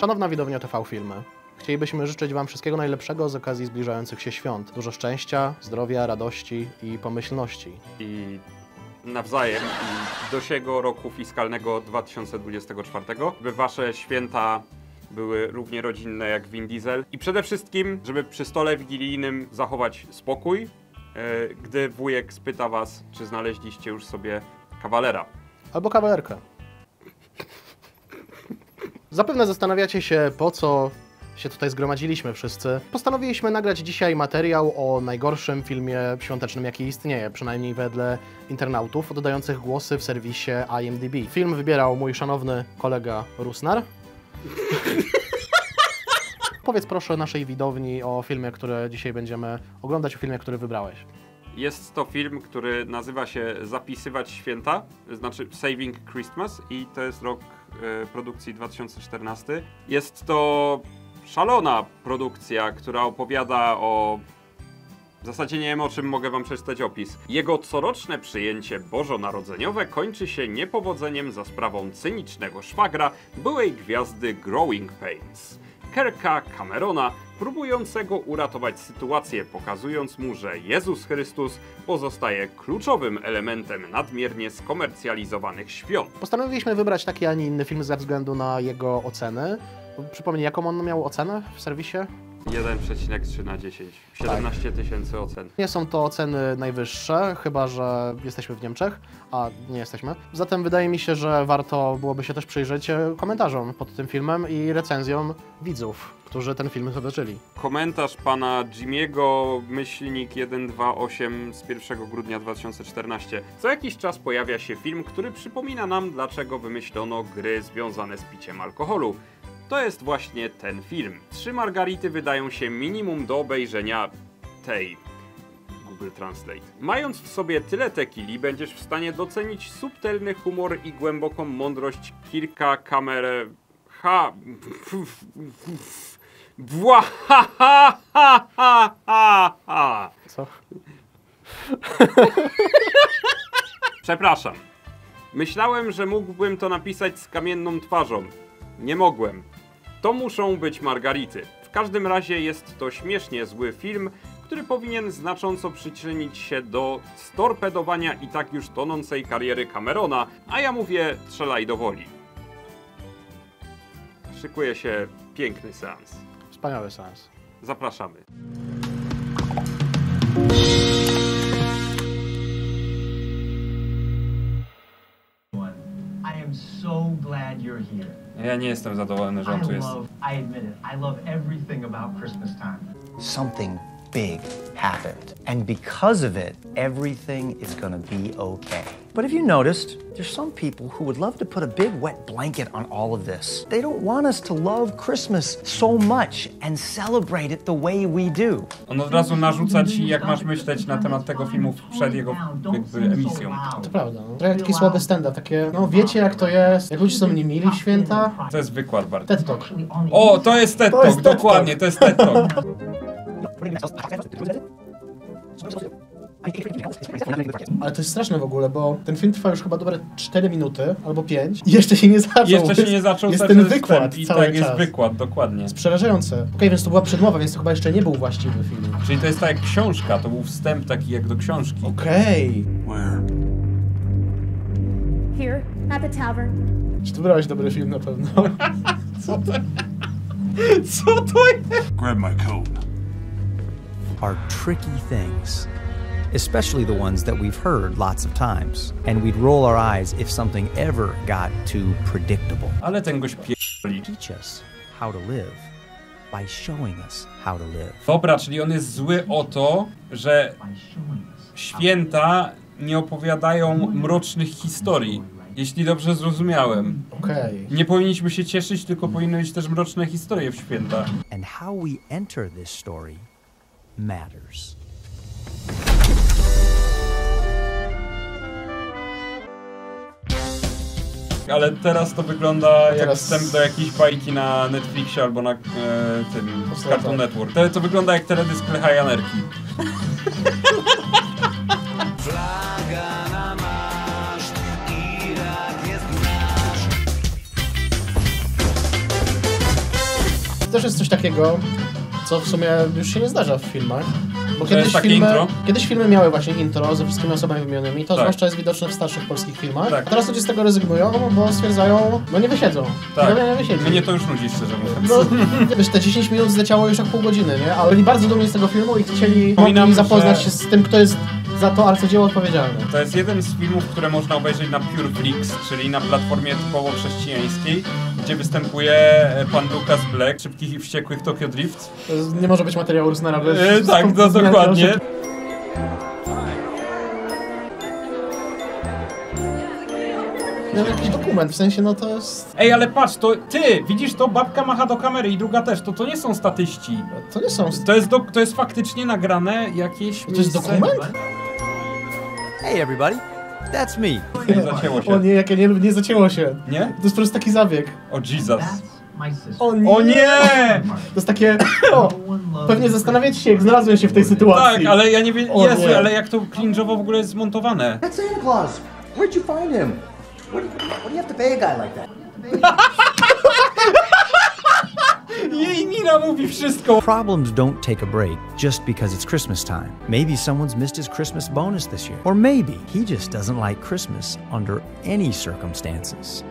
Szanowna widownia TV Filmy, chcielibyśmy życzyć Wam wszystkiego najlepszego z okazji zbliżających się świąt. Dużo szczęścia, zdrowia, radości i pomyślności. I nawzajem i do siego roku fiskalnego 2024, by wasze święta były równie rodzinne jak Vin Diesel i przede wszystkim, żeby przy stole wigilijnym zachować spokój, e, gdy wujek spyta was, czy znaleźliście już sobie kawalera. Albo kawalerkę. Zapewne zastanawiacie się, po co się tutaj zgromadziliśmy wszyscy. Postanowiliśmy nagrać dzisiaj materiał o najgorszym filmie świątecznym, jaki istnieje, przynajmniej wedle internautów oddających głosy w serwisie IMDb. Film wybierał mój szanowny kolega Rusnar. Powiedz proszę naszej widowni o filmie, który dzisiaj będziemy oglądać, o filmie, który wybrałeś. Jest to film, który nazywa się Zapisywać Święta, znaczy Saving Christmas i to jest rok produkcji 2014. Jest to szalona produkcja, która opowiada o... W zasadzie nie wiem o czym mogę wam przeczytać opis. Jego coroczne przyjęcie bożonarodzeniowe kończy się niepowodzeniem za sprawą cynicznego szwagra byłej gwiazdy Growing Pains. Kerka Camerona, próbującego uratować sytuację, pokazując mu, że Jezus Chrystus pozostaje kluczowym elementem nadmiernie skomercjalizowanych świąt. Postanowiliśmy wybrać taki, a nie inny film ze względu na jego oceny. Przypomnij, jaką on miał ocenę w serwisie? 1,3 na 10. 17 tysięcy ocen. Nie są to oceny najwyższe, chyba że jesteśmy w Niemczech, a nie jesteśmy. Zatem wydaje mi się, że warto byłoby się też przyjrzeć e, komentarzom pod tym filmem i recenzjom widzów, którzy ten film zobaczyli. Komentarz pana Jimiego, myślnik 128 z 1 grudnia 2014. Co jakiś czas pojawia się film, który przypomina nam, dlaczego wymyślono gry związane z piciem alkoholu. To jest właśnie ten film. Trzy margarity wydają się minimum do obejrzenia tej. Google Translate. Mając w sobie tyle tekili, będziesz w stanie docenić subtelny humor i głęboką mądrość kilka kamer... Ha... Bła... Ha, ha, ha, ha, ha, ha. Co? Przepraszam. Myślałem, że mógłbym to napisać z kamienną twarzą. Nie mogłem. To muszą być margarity. W każdym razie jest to śmiesznie zły film, który powinien znacząco przyczynić się do storpedowania i tak już tonącej kariery Camerona, a ja mówię strzelaj do woli. Szykuje się piękny seans. Wspaniały sens. Zapraszamy. Ja nie jestem zadowolony, że on I tu jest. love, I admit it, I love everything about Christmas time. something big happened. And because of it, everything is going to be okay. But have you noticed, there's some people who would love to put a big wet blanket on all of this. They don't want us to love Christmas so much and celebrate it the way we do. On od razu narzuca ci, jak masz myśleć na temat tego filmu przed jego jakby emisją. To prawda. No. Trochę taki słaby stand-up, takie, no wiecie jak to jest, jak ludzie są w święta. To jest wykład bardziej. TED Talk. O, to jest TED Talk, dokładnie, to jest TED Talk. Ale to jest straszne w ogóle, bo ten film trwa już chyba dobre 4 minuty albo 5 i jeszcze się nie zaczął. Jeszcze się Jest- nie zaczął Jest cały ten wykład i cały tak jest czas. wykład, dokładnie. Jest przerażające. Okej, więc to była przedmowa, więc to chyba jeszcze nie był właściwy film. Czyli to jest tak jak książka, to był wstęp taki jak do książki. Okej. Here, at the tavern. Czy ty wybrałeś dobry film na pewno? Co to? Co to jest? Grab my coat. Are tricky things, especially the ones that we've heard lots of times. And we'd roll our eyes if something ever got too predictable. Ale ten gość pierdoli. Teach us how to live by showing us how to live. Dobra, czyli on jest zły o to, że święta nie opowiadają mrocznych historii. Jeśli dobrze zrozumiałem. Okej. Nie powinniśmy się cieszyć, tylko powinny być też mroczne historie w święta. And how we enter this story matters. Ale teraz to wygląda jak teraz- wstęp do jakiejś bajki na Netflixie albo na e, tym Powstaje Cartoon. Network. To, to wygląda jak teledysk Lecha Janerki. też jest coś takiego, co w sumie już się nie zdarza w filmach. Bo jest takie filmy, intro? kiedyś filmy miały właśnie intro ze wszystkimi osobami wymienionymi. To Tak. zwłaszcza jest widoczne w starszych polskich filmach. Tak. A teraz ludzie z tego rezygnują, bo stwierdzają, no nie wysiedzą. Tak. Widzowie nie wysiedzi. Mnie to już nudzi, szczerze mówiąc. No, wiesz, te 10 minut zleciało już jak pół godziny, nie? Ale byli bardzo dumni z tego filmu i chcieli mogli zapoznać że- się z tym, kto jest za to arcydzieło odpowiedzialny. To jest jeden z filmów, które można obejrzeć na PureFlix, czyli na platformie typowo chrześcijańskiej, gdzie występuje e, pan Lucas Black, Szybkich i Wściekłych Tokyo Drift. Nie może być materiału Rusnera, bo E, jest tak, no dokładnie. Miał jakiś dokument, w sensie no to jest... Ej, ale patrz, to ty, widzisz to? Babka macha do kamery i druga też, to to nie są statyści. To nie są... To jest, do, to jest faktycznie nagrane jakieś To jest dokument? Hey, everybody. That's me. Nie zacięło się. O nie, jakie nie, nie zacięło się. Nie? To jest po prostu taki zabieg. O Jesus. That's my sister. O nie! O nie! To jest takie... O, pewnie zastanawiacie się, jak znalazłem się w tej sytuacji. Tak, ale ja nie wiem, Jezu, nie. ale jak to cringe'owo w ogóle jest zmontowane. That's Santa Claus. Where'd you find him? What, what do you have to pay a guy like that? Mówi wszystko. Problems don't take a break just because it's Christmas time. Maybe someone's missed his Christmas bonus this year. Or maybe he just doesn't like Christmas under any circumstances.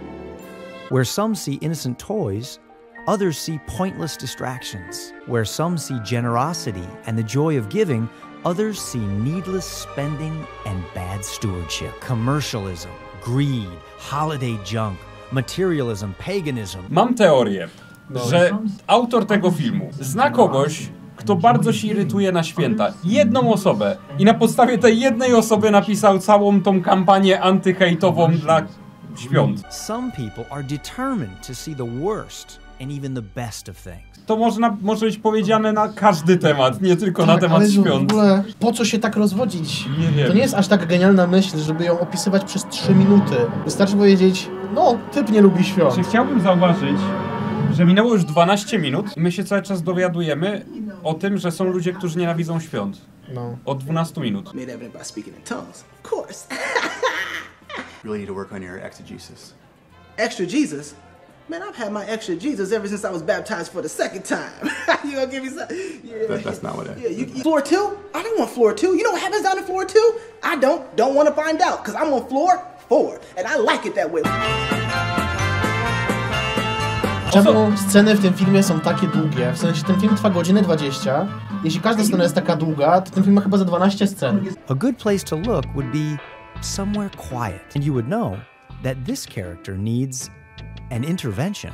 Where some see innocent toys, others see pointless distractions. Where some see generosity and the joy of giving, others see needless spending and bad stewardship. Commercialism, greed, holiday junk, materialism, paganism, Mam teorię, że autor tego filmu zna kogoś, kto bardzo się irytuje na święta. Jedną osobę. I na podstawie tej jednej osoby napisał całą tą kampanię antyhejtową dla świąt. Some people are determined to see the worst and even the best of things. To można, może być powiedziane na każdy temat, nie tylko na Tak, temat ale świąt. w ogóle po co się tak rozwodzić? Nie wiem. To nie jest aż tak genialna myśl, żeby ją opisywać przez 3 minuty. Wystarczy powiedzieć, no, typ nie lubi świąt. Czy chciałbym zauważyć, że minęło już 12 minut i my się cały czas dowiadujemy o tym, że są ludzie, którzy nienawidzą świąt. No. Od 12 minut. made evident by speaking in tongues. Of course. Really need to work on your exegesis. extra Jesus? Man, I've had my extra Jesus ever since I was baptized for the second time. you gonna give me some? Yeah. That- that's not what I- Yeah, you, you- floor two? I don't want floor two. You know what happens down in floor two? I don't. Don't want to find out because I'm on floor four, and I like it that way. Czemu sceny w tym filmie są takie długie? W sensie ten film trwa godzinę 20. Jeśli każda scena jest taka długa, to ten film ma chyba za 12 scen. A good place to look would be somewhere quiet, and you would know that this character needs an intervention.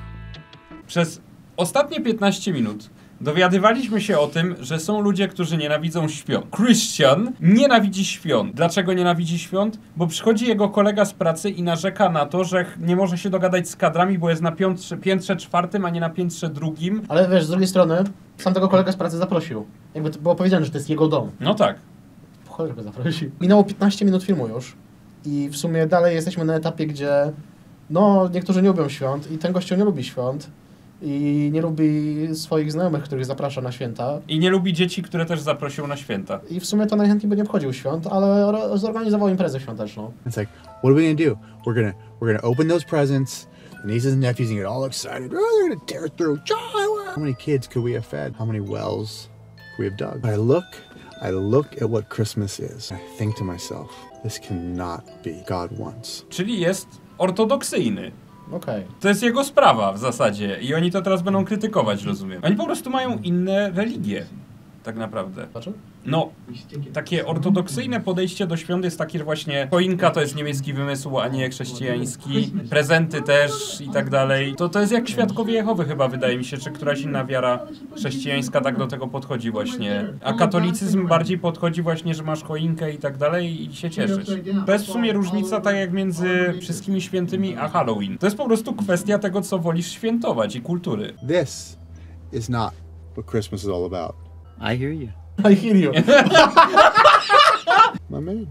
Przez ostatnie 15 minut dowiadywaliśmy się o tym, że są ludzie, którzy nienawidzą świąt. Christian nienawidzi świąt. Dlaczego nienawidzi świąt? Bo przychodzi jego kolega z pracy i narzeka na to, że nie może się dogadać z kadrami, bo jest na piętrze, piętrze czwartym, a nie na piętrze drugim. Ale wiesz, z drugiej strony, sam tego kolega z pracy zaprosił. Jakby to było powiedziane, że to jest jego dom. No tak. Po cholerę zaprosił. Minęło 15 minut filmu już. I w sumie dalej jesteśmy na etapie, gdzie no, niektórzy nie lubią świąt i ten gościu nie lubi świąt. I nie lubi swoich znajomych, których zaprasza na święta. I nie lubi dzieci, które też zaprosił na święta. I w sumie to najchętniej by nie obchodził świąt, ale zorganizował imprezę świąteczną. It's like, what are we gonna do? We're gonna we're gonna open those presents. The nieces and nephews and get all excited. Oh, they're gonna tear through. How many kids could we have fed? How many wells could we have dug? I look, I look at what Christmas is. I think to myself, this cannot be God wants. Czyli jest ortodoksyjny. Okej. To jest jego sprawa w zasadzie i oni to teraz będą krytykować, rozumiem. Oni po prostu mają inne religie, tak naprawdę. Znaczy? No, takie ortodoksyjne podejście do świąt jest takie, że właśnie choinka to jest niemiecki wymysł, a nie chrześcijański, prezenty też i tak dalej. To, to jest jak Świadkowie Jehowy chyba, wydaje mi się, czy któraś inna wiara chrześcijańska tak do tego podchodzi właśnie. A katolicyzm bardziej podchodzi właśnie, że masz choinkę i tak dalej i się cieszysz. To jest w sumie różnica tak jak między wszystkimi świętymi a Halloween. To jest po prostu kwestia tego, co wolisz świętować i kultury. This is not what Christmas is all about. I hear you. I hear you. My man.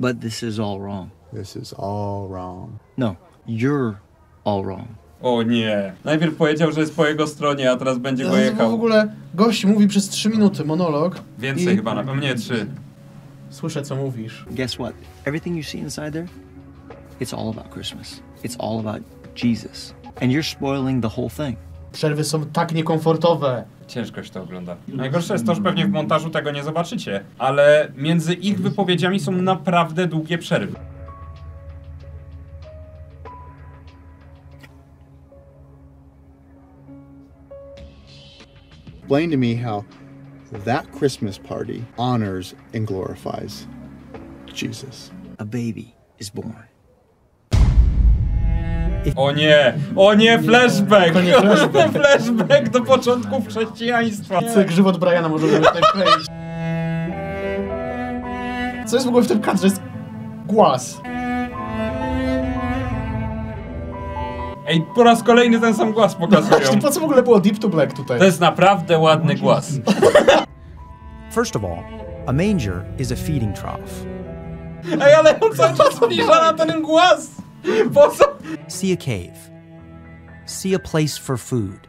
But this is all wrong. This is all wrong. No, you're all wrong. O nie. Najpierw powiedział, że jest po jego stronie, a teraz będzie go Ale w jechał. ogóle gość mówi przez 3 minuty monolog. Więcej i chyba, na pewno nie trzy. Słyszę, co mówisz. Guess what? Everything you see inside there, it's all about Christmas. It's all about Jesus. And you're spoiling the whole thing. Przerwy są tak niekomfortowe. Ciężko się to ogląda. Najgorsze jest to, że pewnie w montażu tego nie zobaczycie, ale między ich wypowiedziami są naprawdę długie przerwy. Explain to me how that Christmas party honors and glorifies Jesus. A baby is born. O nie! O nie, flashback! flashback do początków chrześcijaństwa. Co żywot Briana możemy tutaj wkleić. Co jest w ogóle w tym kadrze? Jest głaz. Ej, po raz kolejny ten sam głaz pokazują. Właśnie, po co w ogóle było Deep to Black tutaj? To jest naprawdę ładny głaz. First of all, a manger is a feeding trough. Ej, ale on cały czas zbliża na ten głaz! Po co? See a cave. See a place for food.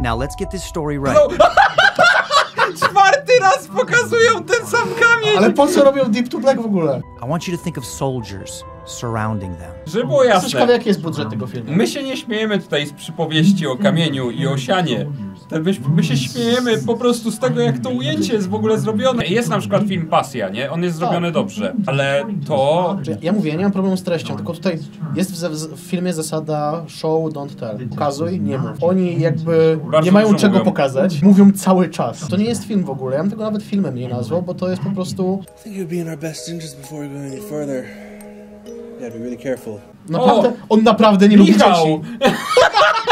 Now let's get this story right. Czwarty raz pokazują ten sam kamień! Ale po co robią Deep to Black w ogóle? I want you to think of soldiers surrounding them. Żeby było jasne. ciekawy, jaki jest budżet tego filmu. My się nie śmiejemy tutaj z przypowieści o kamieniu i o sianie. To My, my się śmiejemy po prostu z tego, jak to ujęcie jest w ogóle zrobione. Jest na przykład film Pasja, nie? On jest zrobiony dobrze, ale to... Ja mówię, ja nie mam problemu z treścią, tylko tutaj jest w, w filmie zasada show, don't tell. Pokazuj, nie mów. Oni jakby Bardzo nie mają czego mówią. pokazać, mówią cały czas. To nie jest film w ogóle, ja bym tego nawet filmem nie nazwał, bo to jest po prostu... Naprawdę, on naprawdę nie lubi Michał! dzieci.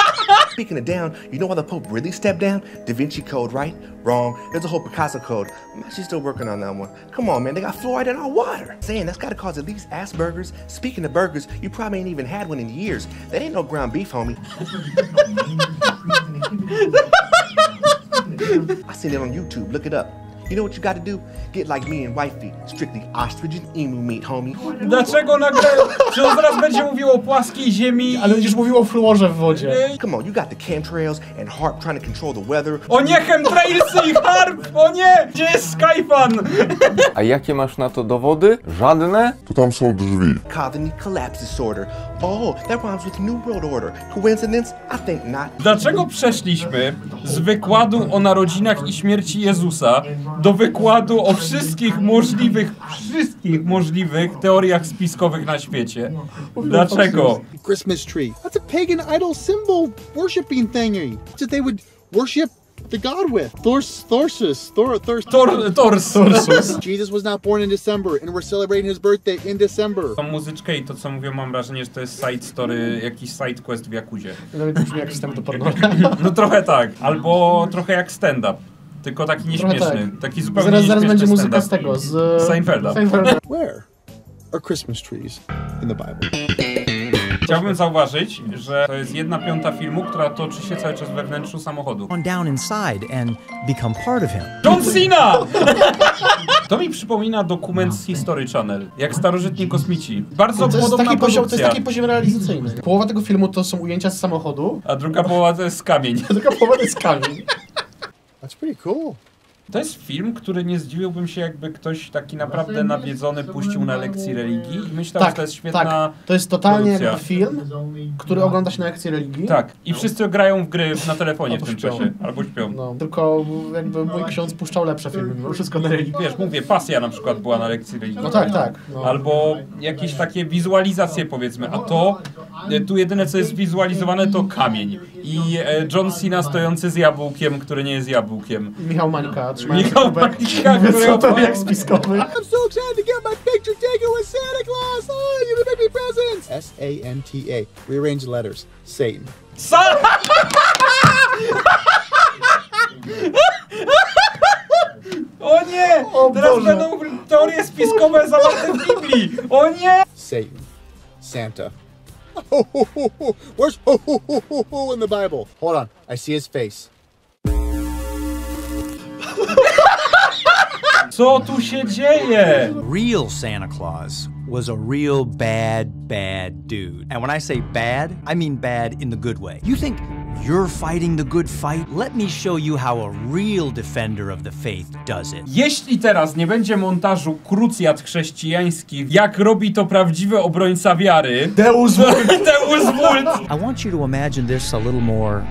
Speaking of down, you know why the Pope really stepped down? Da Vinci Code, right? Wrong. There's a whole Picasso Code. I'm actually still working on that one. Come on, man, they got fluoride in our water. Saying that's gotta cause at least Asperger's. Speaking of burgers, you probably ain't even had one in years. That ain't no ground beef, homie. I seen it on YouTube. Look it up. You know what you gotta do? Get like me and wifey. Strictly ostrich and emu meat, homie. Dlaczego nagle... Czy on zaraz będzie mówił o płaskiej ziemi? Ale będziesz mówił o fluorze w wodzie. Come on, you got the chemtrails and HARP trying to control the weather. O nie, chemtrailsy i harp! O nie! Gdzie jest Skyfan? A jakie masz na to dowody? Żadne? To tam są drzwi. Cognitive collapse disorder. Oh, that rhymes with New World Order. Coincidence? I think not. Dlaczego przeszliśmy z wykładu o narodzinach i śmierci Jezusa do wykładu o wszystkich możliwych, wszystkich możliwych teoriach spiskowych na świecie? Dlaczego? Christmas tree. That's a pagan idol symbol worshiping thingy that they would worship the god with. Thors, Thorsus, Thor, Thors, Tor, tors. Jesus was not born in December, and we're celebrating his birthday in December. Tą muzyczkę i to co mówią mam wrażenie, że to jest side story, jakiś side quest w Jakuzie. Nawet brzmi jak wstęp do porno. No trochę tak, albo trochę jak stand-up. Tylko taki nieśmieszny, tak. taki zupełnie Zaraz, zaraz będzie nieśmieszny muzyka z tego, z... Seinfelda. Seinfelda. Where are Christmas trees in the Bible? Chciałbym zauważyć, że to jest jedna piąta filmu, która toczy się cały czas we wnętrzu samochodu. On down inside and become part of him. John Cena! To mi przypomina dokument z History Channel, jak starożytni kosmici. Bardzo To podobna taki poziom, to jest taki poziom realizacyjny. Połowa tego filmu to są ujęcia z samochodu, A druga połowa to jest kamień. a druga połowa to jest kamień. That's pretty cool. To jest film, który nie zdziwiłbym się, jakby ktoś taki naprawdę nawiedzony puścił na lekcji religii i myślał, że Tak, to jest świetna tak. To jest totalnie produkcja. film, który ogląda się na lekcji religii. Tak, i wszyscy grają w gry na telefonie w Albo tym śpią. czasie, albo śpią. No, tylko jakby mój ksiądz puszczał lepsze filmy, mimo wszystko na religii. Wiesz, mówię, pasja na przykład była na lekcji religii. No tak, tak. No. Albo jakieś takie wizualizacje powiedzmy, a to tu jedyne co jest wizualizowane to kamień i e, John Cena stojący z jabłkiem, który nie jest jabłkiem. Michał Mańka trzymający Michał. Mańka, który o to opowiada- jak spiskowy. I'm so excited to get my picture taken with Santa Claus. Oh, you're gonna make me presents. S A N T A. Rearrange letters. Satan. Sa- O nie! O Teraz Boże. będą teorie spiskowe zawarte w Biblii! O nie! Satan. Santa. Ho, ho, ho, ho. Where's ho, ho, ho, ho, ho in the Bible? Hold on. I see his face. Co tu się dzieje? Real Santa Claus was a real bad, bad dude. And when I say bad, I mean bad in the good way. You think You're fighting the good fight? Let me show you how a real defender of the faith does it. Jeśli teraz nie będzie montażu krucjat chrześcijańskich, jak robi to prawdziwy obrońca wiary... Deus Vult! Deus Vult! I want you to imagine this a little more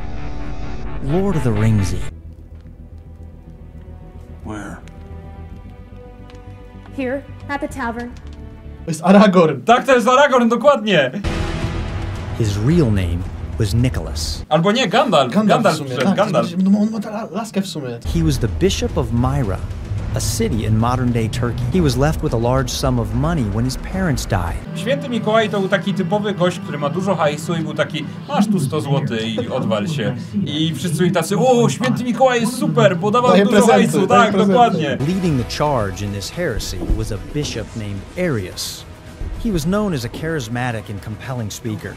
Lord of the Ringsy. Where? Here, at the tavern. To jest Aragorn. Tak, to jest Aragorn, dokładnie! His real name was Nicholas. Albo nie, Gandalf. Gandalf, Gandalf w sumie, tak. Gandalf. No, on ma ta laskę w sumie. He was the Bishop of Myra, a city in modern day Turkey. He was left with a large sum of money when his parents died. Święty Mikołaj to był taki typowy gość, który ma dużo hajsu i był taki, masz tu 100 zł i odwal się. I wszyscy byli tacy, o, Święty Mikołaj jest super, bo dawał Daje dużo prezenty, hajsu, tak, prezenty. dokładnie. Leading the charge in this heresy was a bishop named Arius. He was known as a charismatic and compelling speaker.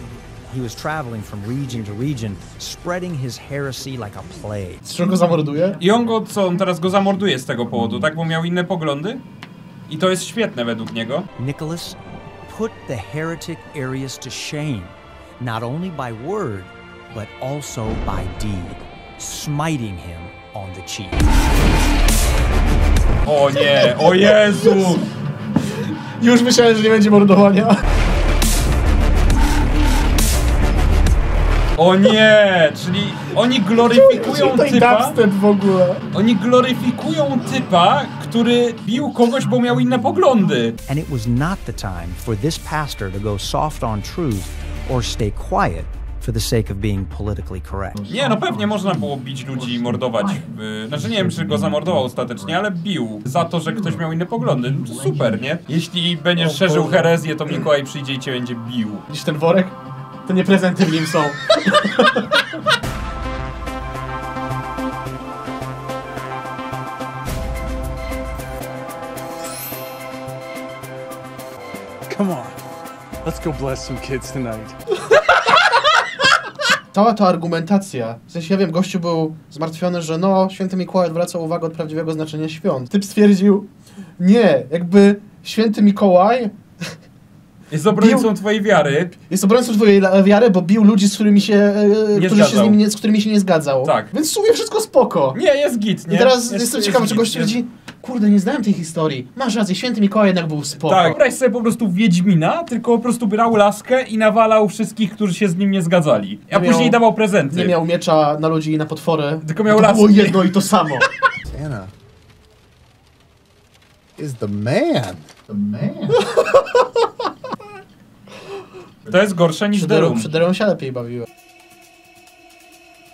He was traveling from region to region, spreading his heresy like a plague. Z czego go zamorduje? I on go, co, on teraz go zamorduje z tego powodu, tak, bo miał inne poglądy? I to jest świetne według niego. Nicholas put the heretic Arius to shame, not only by word, but also by deed, smiting him on the cheek. O nie, o Jezu! Już myślałem, że nie będzie mordowania. O nie, czyli oni gloryfikują typa, w ogóle. oni gloryfikują typa, który bił kogoś, bo miał inne poglądy. And it was not the time for this pastor to go soft on truth or stay quiet for the sake of being politically correct. Nie, no pewnie można było bić ludzi i mordować. Yy, Znaczy nie wiem, czy go zamordował ostatecznie, ale bił za to, że ktoś miał inne poglądy. No super, nie? Jeśli będziesz szerzył herezję, to Mikołaj przyjdzie i cię będzie bił. Widzisz ten worek? To nie prezenty w nim są. Come on. Let's go bless some kids tonight. Cała ta argumentacja, w sensie ja wiem, gościu był zmartwiony, że no, święty Mikołaj odwraca uwagę od prawdziwego znaczenia świąt. Typ stwierdził, nie, jakby święty Mikołaj Jest obrońcą twojej wiary. jest obrońcą twojej wiary, bo bił ludzi, z którymi się, e, którzy się z, zgadzał. nim nie, z którymi się nie zgadzał. Tak. Więc w sumie wszystko spoko. Nie, jest git, nie? I teraz Jest- jestem jest ciekawy, czy git, gość nie? stwierdzi, kurde, nie znałem tej historii. Masz rację, święty Mikołaj jednak był spoko. Tak, wyobraź sobie po prostu Wiedźmina, tylko po prostu brał laskę i nawalał wszystkich, którzy się z nim nie zgadzali. A Nie miał- później dawał prezenty. Nie miał miecza na ludzi i na potwory. Tylko miał laskę. było jedno i to samo. Santa is the man. The man. To jest gorsze niż Przy The Room. przy Deru się lepiej bawiłem.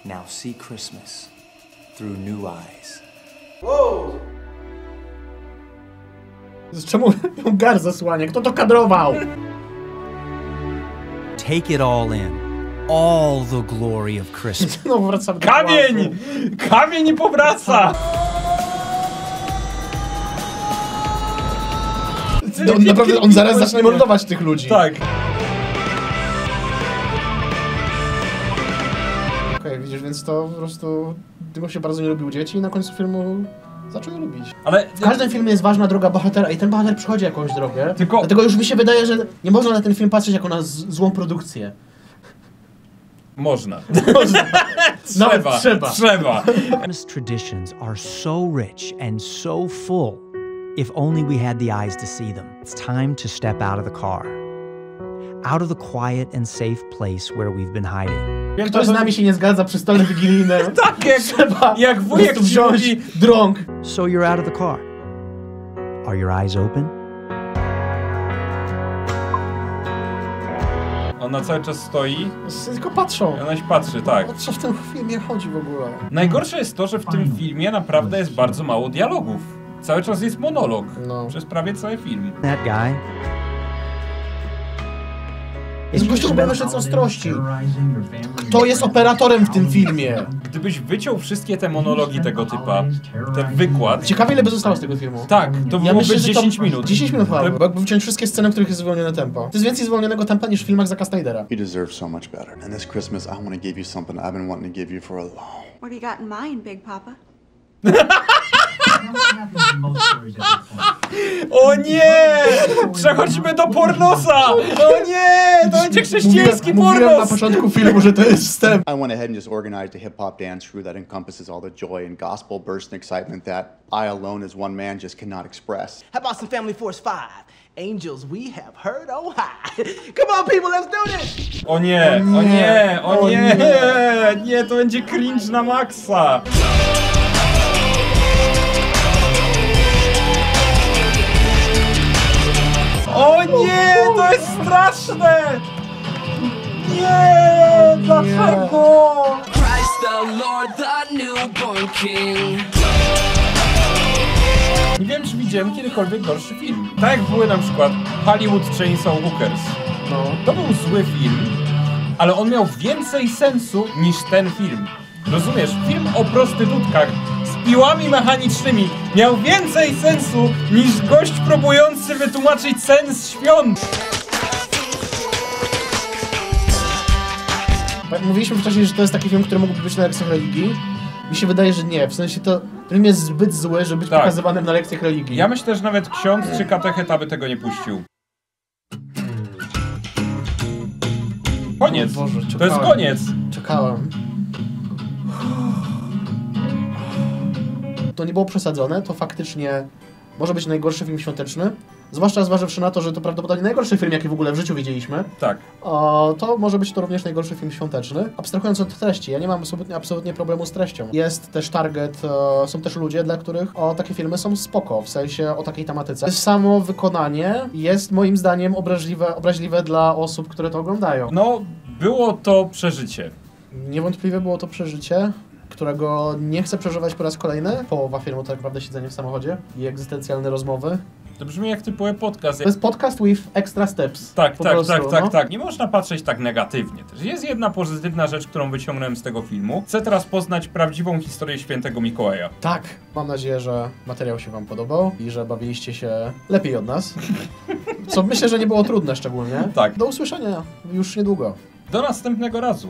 Now see Christmas through new eyes. Czemu ją gar zasłania? Kto to kadrował? Take it all in. All the glory of Christmas. No wracam do Kamień! Kamień powraca! No, naprawdę on zaraz zacznie mordować tych ludzi. Tak. To po prostu Dymo się bardzo nie lubił dzieci i na końcu filmu zaczął je lubić. Ale W każdym filmie jest ważna droga bohatera i ten bohater przychodzi jakąś drogę. Tylko- Dlatego już mi się wydaje, że nie można na ten film patrzeć jako na złą produkcję. Można. Nawet Trzeba. trzeba. Trzeba. Christmas traditions are so rich and so full. If only we had the eyes to see them. It's time to step out of the car. Out of the quiet and safe place where we've been hiding. Ktoś z nami się nie zgadza przy stole wigilijnym. Tak, jak, Trzeba jak wujek wziąć drąg. So you're out of the car. Are your eyes open? Ona cały czas stoi Tylko patrzą. i ona się patrzy, tak. O co w tym filmie chodzi w ogóle? Najgorsze jest to, że w tym filmie naprawdę jest bardzo mało dialogów. Cały czas jest monolog. No. Przez prawie cały film. That guy. Jest gościu wyszedł z ostrości. Kto jest operatorem w tym filmie? Gdybyś wyciął wszystkie te monologi tego typa, ten wykład, Ciekawe ile by zostało z tego filmu. tak, to byłoby 10 minut. 10 minut chyba, bo jakby wyciąć wszystkie sceny, w których jest zwolnione tempo. To jest więcej zwolnionego tempa niż w filmach Zacka Snydera. You deserve so much better. And this Christmas, I want to give you something I've been wanting to give you for a long. What do you got in mind, Big Papa? O nie! Przechodzimy do pornosa! O nie! To będzie chrześcijański Mówiłem na pornos! początku filmu, że to jest wstęp. I went ahead and just organized a hip-hop dance crew that encompasses all the joy and gospel burst and excitement that I alone as one man just cannot express. How about some Family Force 5? Angels we have heard oh high. Come on, people, let's do this. O nie, o nie, o o nie! nie. Nie, to będzie cringe na maksa! Nie, to jest straszne! Nie, dlaczego? Christ the Lord, the newborn King. Nie wiem, czy widziałem kiedykolwiek gorszy film. Tak jak były na przykład Hollywood Chainsaw Hookers. No. To był zły film, ale on miał więcej sensu niż ten film. Rozumiesz? Film o prostytutkach piłami mechanicznymi miał więcej sensu niż gość próbujący wytłumaczyć sens świąt. Mówiliśmy wcześniej, że to jest taki film, który mógłby być na lekcjach religii. Mi się wydaje, że nie. W sensie to film jest zbyt zły, żeby być Tak. pokazywanym na lekcjach religii. Ja myślę, że nawet ksiądz czy katecheta by tego nie puścił. Koniec. Boże, to jest koniec. Czekałem. To nie było przesadzone, to faktycznie może być najgorszy film świąteczny. Zwłaszcza zważywszy na to, że to prawdopodobnie najgorszy film, jaki w ogóle w życiu widzieliśmy. Tak. O, to może być to również najgorszy film świąteczny. Abstrahując od treści, ja nie mam absolutnie, absolutnie problemu z treścią. Jest też target, e, są też ludzie, dla których o, takie filmy są spoko, w sensie o takiej tematyce. Samo wykonanie jest moim zdaniem obraźliwe, obraźliwe dla osób, które to oglądają. No, było to przeżycie. Niewątpliwie było to przeżycie, którego nie chcę przeżywać po raz kolejny. Połowa filmu to tak naprawdę siedzenie w samochodzie i egzystencjalne rozmowy. To brzmi jak typowy podcast. To jest podcast with extra steps. Tak, tak, prostu, tak, tak, no. tak. Nie można patrzeć tak negatywnie też. Jest jedna pozytywna rzecz, którą wyciągnąłem z tego filmu. Chcę teraz poznać prawdziwą historię świętego Mikołaja. Tak. Mam nadzieję, że materiał się Wam podobał i że bawiliście się lepiej od nas. Co myślę, że nie było trudne szczególnie. Tak. Do usłyszenia już niedługo. Do następnego razu.